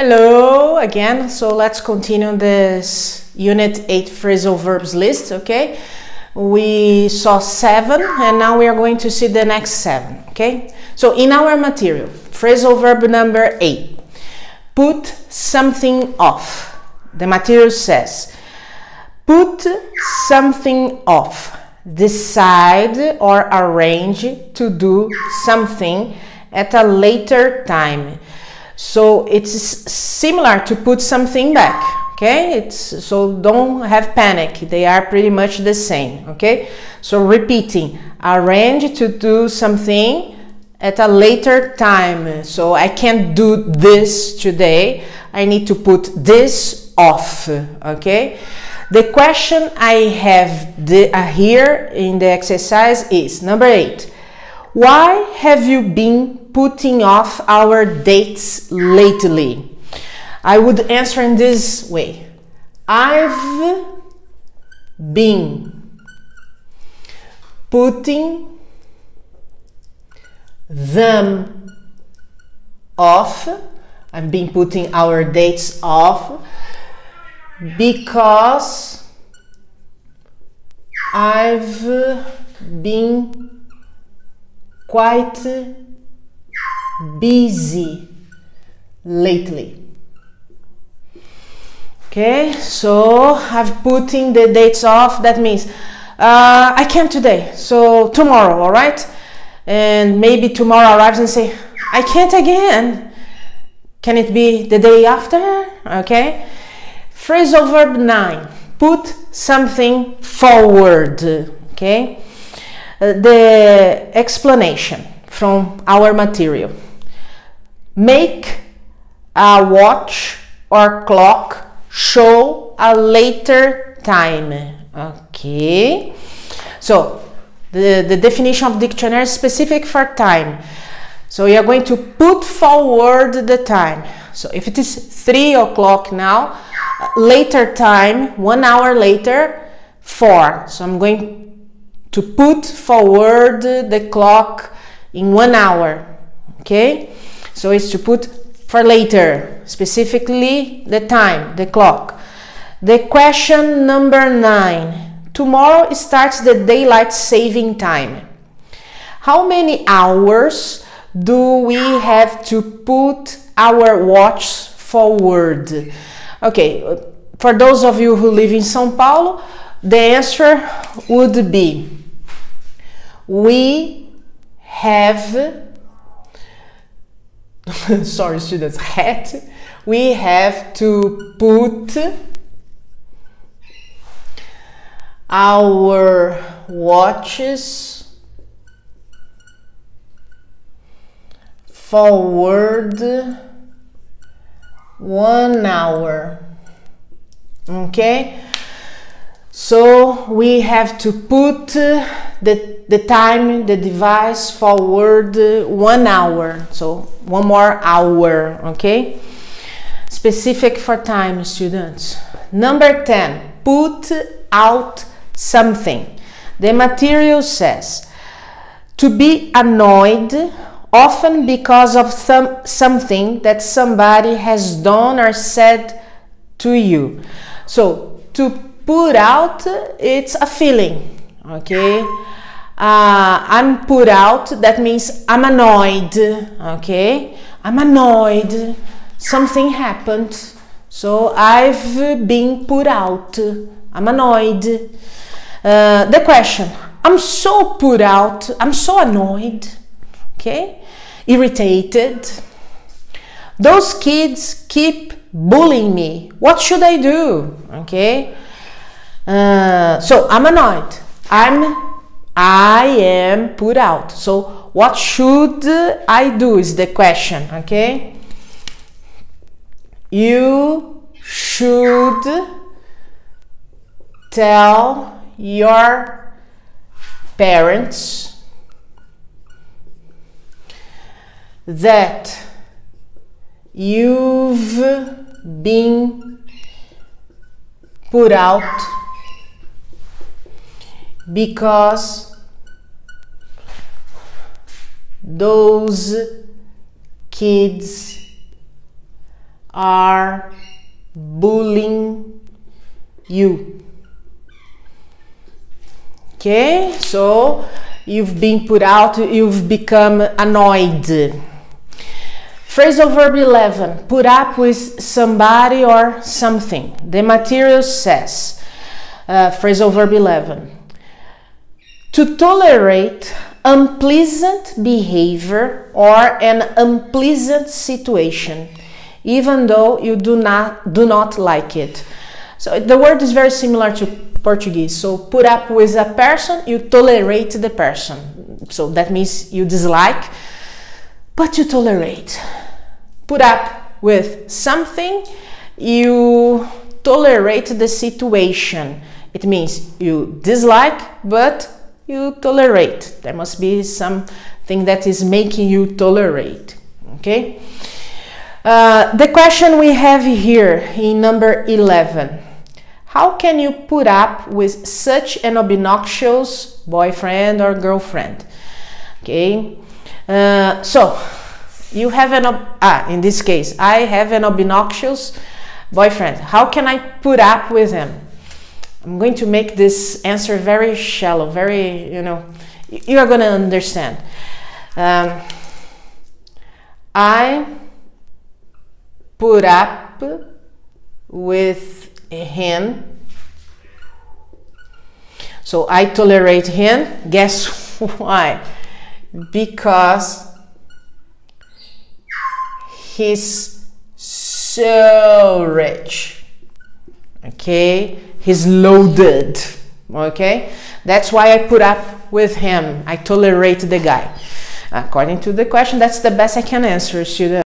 Hello again. So let's continue this unit 8 phrasal verbs list, okay? We saw 7 and now we are going to see the next 7, okay? So in our material, phrasal verb number 8. Put something off. The material says put something off. Decide or arrange to do something at a later time so it's similar to put something back, okay? It's so don't have panic. They are pretty much the same, okay? So repeating, arrange to do something at a later time. So I can't do this today. I need to put this off, okay? The question I have the, uh, here in the exercise is number eight. Why have you been putting off our dates lately? I would answer in this way I've been putting them off. I've been putting our dates off because I've been quite busy lately. Okay, so I've putting the dates off. That means uh, I can't today, so tomorrow, all right? And maybe tomorrow arrives and say, I can't again. Can it be the day after? Okay. Phrasal verb 9. Put something forward. Okay. Uh, the explanation from our material. Make a watch or clock show a later time. Okay. So the, the definition of dictionary is specific for time. So are going to put forward the time. So if it is three o'clock now later time one hour later four. So i'm going to put forward the clock in one hour okay so it's to put for later, specifically the time, the clock. The question number nine. Tomorrow starts the daylight saving time. How many hours do we have to put our watch forward? Okay, for those of you who live in São Paulo, the answer would be we have sorry students, had, we have to put our watches forward one hour. Okay? So we have to put the, the time, the device forward one hour. So one more hour, okay? Specific for time, students. Number 10, put out something. The material says to be annoyed often because of some, something that somebody has done or said to you. So to put out, it's a feeling okay uh, i'm put out that means i'm annoyed okay? I'm annoyed. Something happened. So i've been put out. I'm annoyed. Uh, the question i'm so put out i'm so annoyed okay? Irritated. Those kids keep bullying me. What should i do okay? Uh, so i'm annoyed. I'm I am put out. So what should I do is the question, okay? You should tell your parents that you've been put out because those kids are bullying you. Okay, so you've been put out, you've become annoyed. Phrasal verb 11, put up with somebody or something. The material says, uh, phrasal verb 11, to tolerate unpleasant behavior or an unpleasant situation, even though you do not, do not like it. So the word is very similar to Portuguese. So put up with a person, you tolerate the person. So that means you dislike, but you tolerate. Put up with something, you tolerate the situation. It means you dislike, but you tolerate. There must be something that is making you tolerate. Okay? Uh, the question we have here in number 11 How can you put up with such an obnoxious boyfriend or girlfriend? Okay, uh, so you have an, ah, in this case, I have an obnoxious boyfriend. How can I put up with him? I'm going to make this answer very shallow, very, you know, you are going to understand. Um, I put up with him. So I tolerate him. Guess why? Because he's so rich. Okay? He's loaded. Okay? That's why I put up with him. I tolerate the guy. According to the question, that's the best I can answer, student.